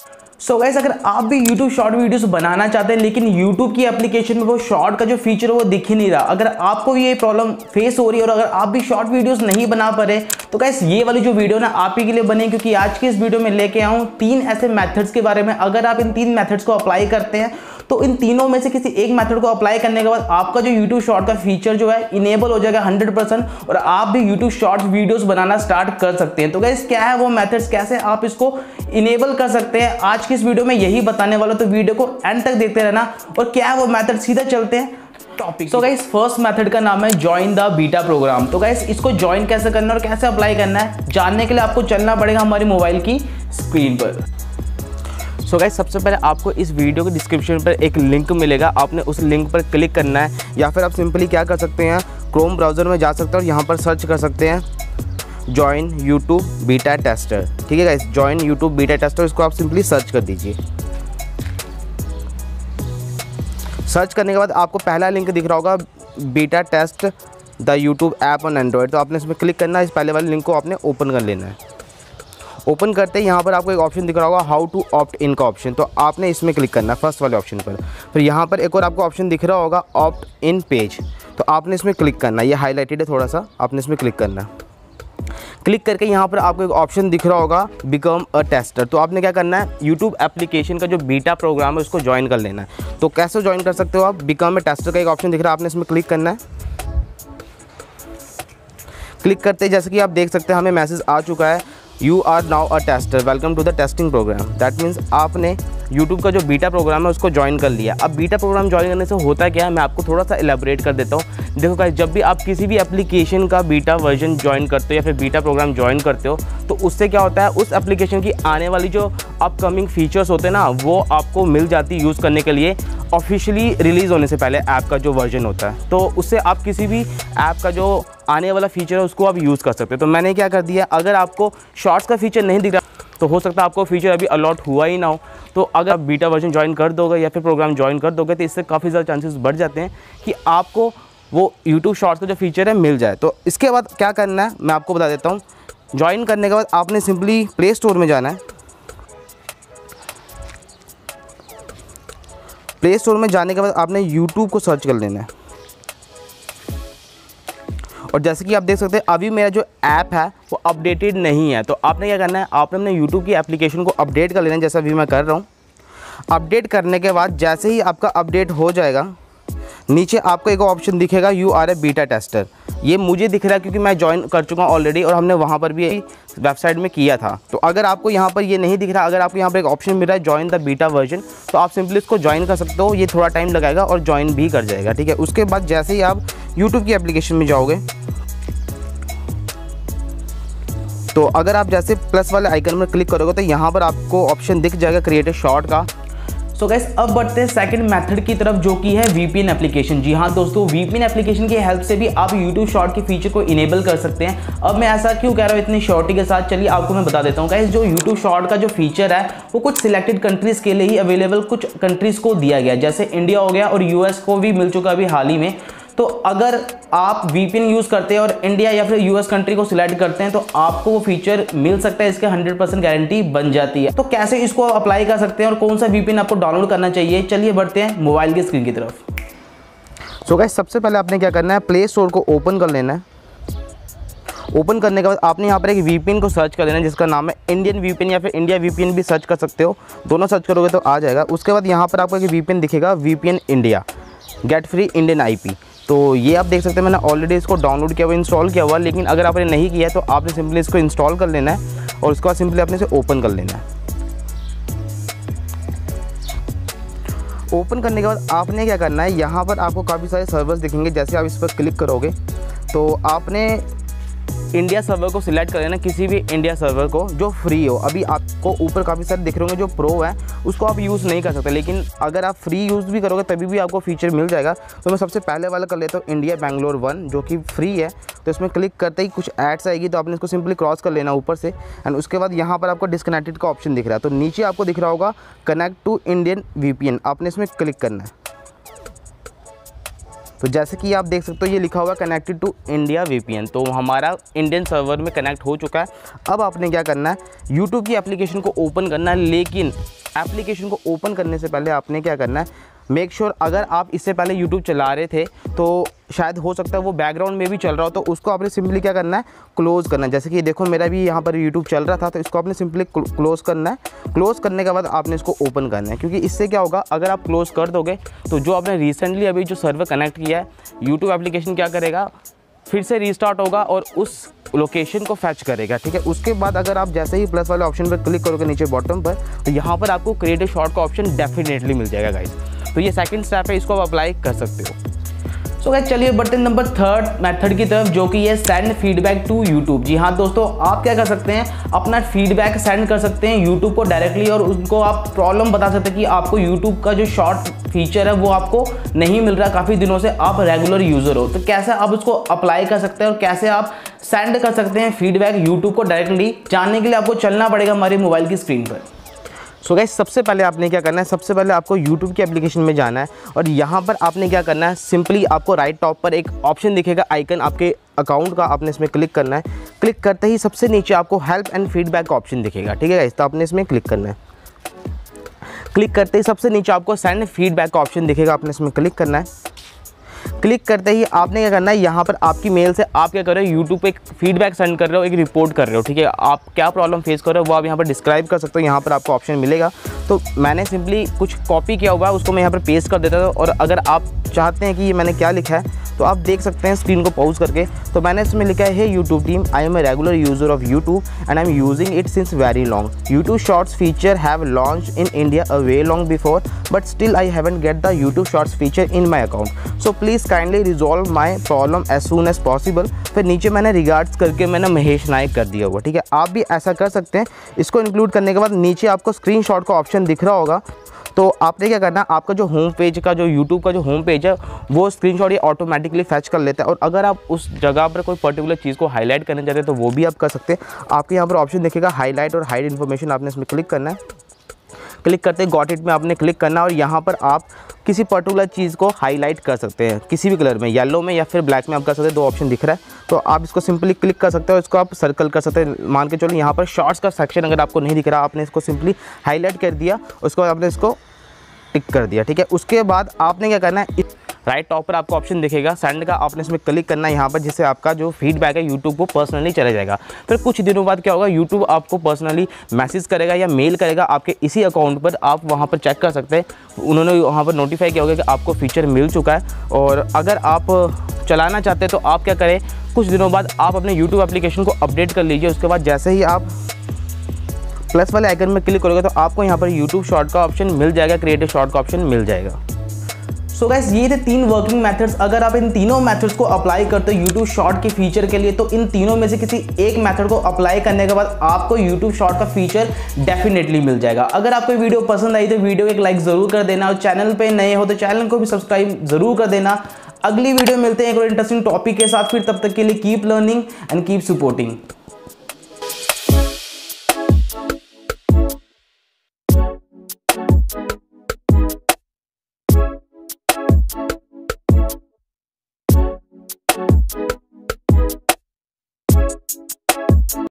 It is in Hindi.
सो so गैस अगर आप भी YouTube शॉर्ट वीडियोस बनाना चाहते हैं, लेकिन YouTube की एप्लीकेशन में वो शॉर्ट का जो फीचर है वो दिख ही नहीं रहा। अगर आपको भी ये प्रॉब्लम फेस हो रही है और अगर आप भी शॉर्ट वीडियोस नहीं बना पा रहे तो गैस ये वाली जो वीडियो ना, आप ही के लिए बने क्योंकि आज की इस वीडियो में लेके आऊँ तीन ऐसे मैथड्स के बारे में। अगर आप इन तीन मेथड्स को अप्लाई करते हैं तो इन तीनों में से किसी एक मेथड को अप्लाई करने के बाद आपका जो यूट्यूब शॉर्ट का फीचर जो है इनेबल हो जाएगा 100% और आप भी यूट्यूब शॉर्ट वीडियोस बनाना स्टार्ट कर सकते हैं। तो गैस क्या है वो मेथड्स कैसे आप इसको इनेबल कर सकते हैं? आज की इस वीडियो में यही बताने वाला तो वीडियो को एंड तक देखते रहना। और क्या है वो मेथड सीधा चलते हैं? टॉपिक तो गाइस फ़र्स्ट मेथड का नाम है ज्वाइन द बीटा प्रोग्राम तो गाइस इसको ज्वाइन कैसे करना है और कैसे अप्लाई करना है जानने के लिए आपको चलना पड़ेगा हमारी मोबाइल की स्क्रीन पर। सो so गाइस सबसे पहले आपको इस वीडियो के डिस्क्रिप्शन पर एक लिंक मिलेगा। आपने उस लिंक पर क्लिक करना है या फिर आप सिंपली क्या कर सकते हैं क्रोम ब्राउज़र में जा सकते हैं और यहाँ पर सर्च कर सकते हैं। जॉइन यूट्यूब बीटा टेस्टर ठीक है guys join YouTube beta tester इसको आप सिंपली सर्च कर दीजिए। सर्च करने के बाद आपको पहला लिंक दिख रहा होगा beta test the YouTube app on Android तो आपने इसमें क्लिक करना है, इस पहले वाले लिंक को आपने ओपन कर लेना है। ओपन करते ही यहाँ पर आपको एक ऑप्शन दिख रहा होगा हाउ टू ऑप्ट इन का ऑप्शन तो आपने इसमें क्लिक करना है फ़र्स्ट वाले ऑप्शन पर। फिर यहाँ पर एक और आपको ऑप्शन दिख रहा होगा ऑप्ट इन पेज तो आपने इसमें क्लिक करना ये हाईलाइटेड है थोड़ा सा, आपने इसमें क्लिक करना है। क्लिक करके यहाँ पर आपको एक ऑप्शन दिख रहा होगा बिकम अ टेस्टर तो आपने क्या करना है? यूट्यूब एप्लीकेशन का जो बीटा प्रोग्राम है, उसको ज्वाइन कर लेना है। तो कैसे ज्वाइन कर सकते हो आप? बिकम अ टेस्टर का एक ऑप्शन दिख रहा है, आपने इसमें क्लिक करना है। क्लिक करते जैसे कि आप देख सकते हैं, हमें मैसेज आ चुका है you are now a tester welcome to the testing program that means आपने यूट्यूब का जो बीटा प्रोग्राम है, उसको ज्वाइन कर लिया। अब बीटा प्रोग्राम ज्वाइन करने से होता क्या है, मैं आपको थोड़ा सा एलेबरेट कर देता हूँ। देखो गाइस जब भी आप किसी भी एप्लीकेशन का बीटा वर्जन ज्वाइन करते हो या फिर बीटा प्रोग्राम ज्वाइन करते हो तो उससे क्या होता है, उस एप्लीकेशन की आने वाली जो अपकमिंग फीचर्स होते हैं ना, वो आपको मिल जाती यूज़ करने के लिए ऑफिशियली रिलीज़ होने से पहले ऐप का जो वर्जन होता है। तो उससे आप किसी भी ऐप का जो आने वाला फीचर है, उसको आप यूज़ कर सकते हो। तो मैंने क्या कर दिया, अगर आपको शॉर्ट्स का फीचर नहीं दिख रहा तो हो सकता है आपको फीचर अभी अलॉट हुआ ही ना हो। तो अगर आप बीटा वर्जन ज्वाइन कर दोगे या फिर प्रोग्राम ज्वाइन कर दोगे तो इससे काफ़ी ज़्यादा चांसेस बढ़ जाते हैं कि आपको वो यूट्यूब शॉर्ट्स का जो फीचर है मिल जाए। तो इसके बाद क्या करना है, मैं आपको बता देता हूँ। ज्वाइन करने के बाद आपने सिंपली प्ले स्टोर में जाना है। प्ले स्टोर में जाने के बाद आपने यूट्यूब को सर्च कर लेना है। और जैसे कि आप देख सकते हैं, अभी मेरा जो ऐप है, वो अपडेटेड नहीं है। तो आपने क्या करना है, आपने अपने यूट्यूब की एप्लीकेशन को अपडेट कर लेना है, जैसा अभी मैं कर रहा हूँ। अपडेट करने के बाद जैसे ही आपका अपडेट हो जाएगा, नीचे आपको एक ऑप्शन दिखेगा you are a beta tester ये मुझे दिख रहा है क्योंकि मैं ज्वाइन कर चुका हूँ ऑलरेडी और हमने वहाँ पर भी वेबसाइट में किया था। तो अगर आपको यहाँ पर ये नहीं दिख रहा, अगर आपको यहाँ पर एक ऑप्शन मिल रहा है ज्वाइन द बीटा वर्जन तो आप सिंपली इसको ज्वाइन कर सकते हो। ये थोड़ा टाइम लगाएगा और ज्वाइन भी कर जाएगा, ठीक है? उसके बाद जैसे ही आप यूट्यूब की एप्लीकेशन में जाओगे तो अगर आप जैसे प्लस वाले आइकन में क्लिक करोगे तो यहाँ पर आपको ऑप्शन दिख जाएगा क्रिएट ए शॉर्ट का। सो so गैस अब बढ़ते हैं सेकंड मेथड की तरफ़ जो कि है वीपीएन एप्लीकेशन जी हाँ दोस्तों वीपीएन एप्लीकेशन की हेल्प से भी आप यूट्यूब शॉर्ट के फीचर को इनेबल कर सकते हैं। अब मैं ऐसा क्यों कह रहा हूँ इतनी शॉर्टी के साथ? चलिए आपको मैं बता देता हूँ। गैस जो यूट्यूब शॉर्ट का जो फीचर है, वो कुछ सिलेक्टेड कंट्रीज़ के लिए ही अवेलेबल कुछ कंट्रीज़ को दिया गया। जैसे इंडिया हो गया और यूएस को भी मिल चुका अभी हाल ही में। तो अगर आप वीपीएन यूज़ करते हैं और इंडिया या फिर यूएस कंट्री को सिलेक्ट करते हैं तो आपको वो फीचर मिल सकता है, इसके 100 परसेंट गारंटी बन जाती है। तो कैसे इसको अप्लाई कर सकते हैं और कौन सा वीपीएन आपको डाउनलोड करना चाहिए? चलिए बढ़ते हैं मोबाइल की स्क्रीन की तरफ़। सो so सबसे पहले आपने क्या करना है? प्ले स्टोर को ओपन कर लेना है। ओपन करने के बाद आपने यहाँ पर एक वीपीएन को सर्च कर लेना है, जिसका नाम है इंडियन वीपीएन या फिर इंडिया वीपीएन भी सर्च कर सकते हो। दोनों सर्च करोगे तो आ जाएगा। उसके बाद यहाँ पर आपको एक वीपीएन दिखेगा VPN India get free Indian IP तो ये आप देख सकते हैं, मैंने ऑलरेडी इसको डाउनलोड किया हुआ इंस्टॉल किया हुआ, लेकिन अगर आपने नहीं किया है तो आपने सिंपली इसको इंस्टॉल कर लेना है और उसके बाद सिंपली आपने इसे ओपन कर लेना है। ओपन करने के बाद आपने क्या करना है, यहाँ पर आपको काफ़ी सारे सर्वर्स दिखेंगे, जैसे आप इस पर क्लिक करोगे तो आपने इंडिया सर्वर को सिलेक्ट कर लेना किसी भी इंडिया सर्वर को, जो फ्री हो। अभी आपको ऊपर काफ़ी सारे दिख रहे होंगे जो प्रो है, उसको आप यूज़ नहीं कर सकते। लेकिन अगर आप फ्री यूज़ भी करोगे, तभी भी आपको फीचर मिल जाएगा। तो मैं सबसे पहले वाला कर लेता हूँ इंडिया बैंगलोर वन जो कि फ्री है। तो इसमें क्लिक करते ही कुछ एड्स आएगी तो आपने इसको सिंपली क्रॉस कर लेना ऊपर से। एंड उसके बाद यहाँ पर आपको डिसकनेक्टेड का ऑप्शन दिख रहा है। तो नीचे आपको दिख रहा होगा कनेक्ट टू इंडियन वीपीएन आपने इसमें क्लिक करना है। तो जैसे कि आप देख सकते हो, ये लिखा हुआ है कनेक्टेड टू इंडिया वीपीएन तो हमारा इंडियन सर्वर में कनेक्ट हो चुका है। अब आपने क्या करना है यूट्यूब की एप्लीकेशन को ओपन करना है, लेकिन एप्लीकेशन को ओपन करने से पहले आपने क्या करना है मेक श्योर sure, अगर आप इससे पहले यूट्यूब चला रहे थे तो शायद हो सकता है वो बैकग्राउंड में भी चल रहा हो तो उसको आपने सिंपली क्या करना है? क्लोज़ करना है। जैसे कि देखो मेरा भी यहाँ पर यूट्यूब चल रहा था तो इसको आपने सिंपली क्लोज़ करना है। क्लोज़ करने के बाद आपने इसको ओपन करना है क्योंकि इससे क्या होगा अगर आप क्लोज़ कर दोगे तो जो आपने रिसेंटली अभी जो सर्वर कनेक्ट किया है यूट्यूब एप्लीकेशन क्या करेगा? फिर से रीस्टार्ट होगा और उस लोकेशन को फैच करेगा ठीक है? उसके बाद अगर आप जैसे ही प्लस वाले ऑप्शन पर क्लिक करोगे नीचे बॉटम पर तो यहाँ पर आपको क्रिएटिव शॉर्ट का ऑप्शन डेफिनेटली मिल जाएगा गाइज़ तो ये सेकेंड स्टेप है, इसको आप अप्लाई कर सकते हो। सो so चलिए बढ़ते नंबर थर्ड मेथड की तरफ़, जो कि है सेंड फीडबैक टू यूट्यूब जी हाँ दोस्तों, आप क्या कर सकते हैं, अपना फीडबैक सेंड कर सकते हैं यूट्यूब को डायरेक्टली और उनको आप प्रॉब्लम बता सकते हैं कि आपको यूट्यूब का जो शॉर्ट फीचर है, वो आपको नहीं मिल रहा काफ़ी दिनों से, आप रेगुलर यूज़र हो। तो कैसे आप उसको अप्लाई कर सकते हैं और कैसे आप सेंड कर सकते हैं फीडबैक यूट्यूब को डायरेक्टली जानने के लिए आपको चलना पड़ेगा हमारे मोबाइल की स्क्रीन पर। सो गाइज़ सबसे पहले आपने क्या करना है? सबसे पहले आपको यूट्यूब की एप्लीकेशन में जाना है और यहाँ पर आपने क्या करना है? सिंपली आपको राइट टॉप पर एक ऑप्शन दिखेगा आइकन आपके अकाउंट का आपने इसमें क्लिक करना है। क्लिक करते ही सबसे नीचे आपको हेल्प एंड फीडबैक का ऑप्शन दिखेगा, ठीक है तो आपने इसमें क्लिक करना है। क्लिक करते ही सबसे नीचे आपको सेंड फीडबैक का ऑप्शन दिखेगा, आपने इसमें क्लिक करना है। क्लिक करते ही आपने क्या करना है, यहाँ पर आपकी मेल से आप क्या कर रहे हो यूट्यूब पर एक फीडबैक सेंड कर रहे हो, एक रिपोर्ट कर रहे हो, ठीक है? आप क्या प्रॉब्लम फेस कर रहे हो, वो आप यहाँ पर डिस्क्राइब कर सकते हो, यहाँ पर आपको ऑप्शन मिलेगा। तो मैंने सिंपली कुछ कॉपी किया हुआ है, उसको मैं यहाँ पर पेस्ट कर देता हूँ और अगर आप चाहते हैं कि ये मैंने क्या लिखा है तो आप देख सकते हैं स्क्रीन को पॉज करके। तो मैंने इसमें लिखा है YouTube team I am a regular user of YouTube and I am using it since very long YouTube shorts feature have launch in India a way long before but still I haven't get the YouTube shorts feature in my account so please kindly resolve my problem as soon as possible फिर नीचे मैंने रिगार्ड्स करके मैंने महेश नायक कर दिया हुआ, ठीक है? आप भी ऐसा कर सकते हैं। इसको इंक्लूड करने के बाद नीचे आपको स्क्रीन का ऑप्शन दिख रहा होगा। तो आपने क्या करना है आपका जो होम पेज का, जो यूट्यूब का जो होम पेज है, वो स्क्रीनशॉट ये ऑटोमेटिकली फैच कर लेता है। और अगर आप उस जगह पर कोई पर्टिकुलर चीज़ को हाईलाइट करना चाहते हैं तो वो भी आप कर सकते हैं। आपके यहाँ पर ऑप्शन देखेगा हाईलाइट और हाइड इन्फॉर्मेशन आपने इसमें क्लिक करना है। क्लिक करते गॉट इट में आपने क्लिक करना और यहाँ पर आप किसी पर्टिकुलर चीज़ को हाईलाइट कर सकते हैं, किसी भी कलर में येलो में या फिर ब्लैक में आप कर सकते हैं, दो ऑप्शन दिख रहा है। तो आप इसको सिंपली क्लिक कर सकते हैं इसको आप सर्कल कर सकते हैं। मान के चलो यहाँ पर शॉर्ट्स का सेक्शन अगर आपको नहीं दिख रहा, आपने इसको सिंपली हाईलाइट कर दिया, उसके बाद आपने इसको टिक कर दिया, ठीक है? उसके बाद आपने क्या करना है राइट टॉप पर आपको ऑप्शन दिखेगा। सेंड का आपने इसमें क्लिक करना है यहाँ पर, जिससे आपका जो फीडबैक है यूट्यूब को पर्सनली चला जाएगा। फिर कुछ दिनों बाद क्या होगा यूट्यूब आपको पर्सनली मैसेज करेगा या मेल करेगा आपके इसी अकाउंट पर। आप वहाँ पर चेक कर सकते हैं। उन्होंने वहाँ पर नोटिफाई किया होगा कि आपको फीचर मिल चुका है। और अगर आप चलाना चाहते हैं तो आप क्या करें, कुछ दिनों बाद आप अपने यूट्यूब एप्लीकेशन को अपडेट कर लीजिए। उसके बाद जैसे ही आप प्लस वाले आइकन में क्लिक करोगे तो आपको यहाँ पर यूट्यूब शॉर्ट का ऑप्शन मिल जाएगा क्रिएटिव शॉर्ट का ऑप्शन मिल जाएगा। सो so गैस ये थे तीन वर्किंग मेथड्स अगर आप इन तीनों मेथड्स को अप्लाई करते हो यूट्यूब शॉर्ट के फीचर के लिए तो इन तीनों में से किसी एक मेथड को अप्लाई करने के बाद आपको यूट्यूब शॉर्ट का फीचर डेफिनेटली मिल जाएगा। अगर आपको वीडियो पसंद आई तो वीडियो एक लाइक ज़रूर कर देना और चैनल पर नए हो तो चैनल को भी सब्सक्राइब ज़रूर कर देना। अगली वीडियो मिलते हैं एक और इंटरेस्टिंग टॉपिक के साथ। फिर तब तक के लिए keep learning and keep supporting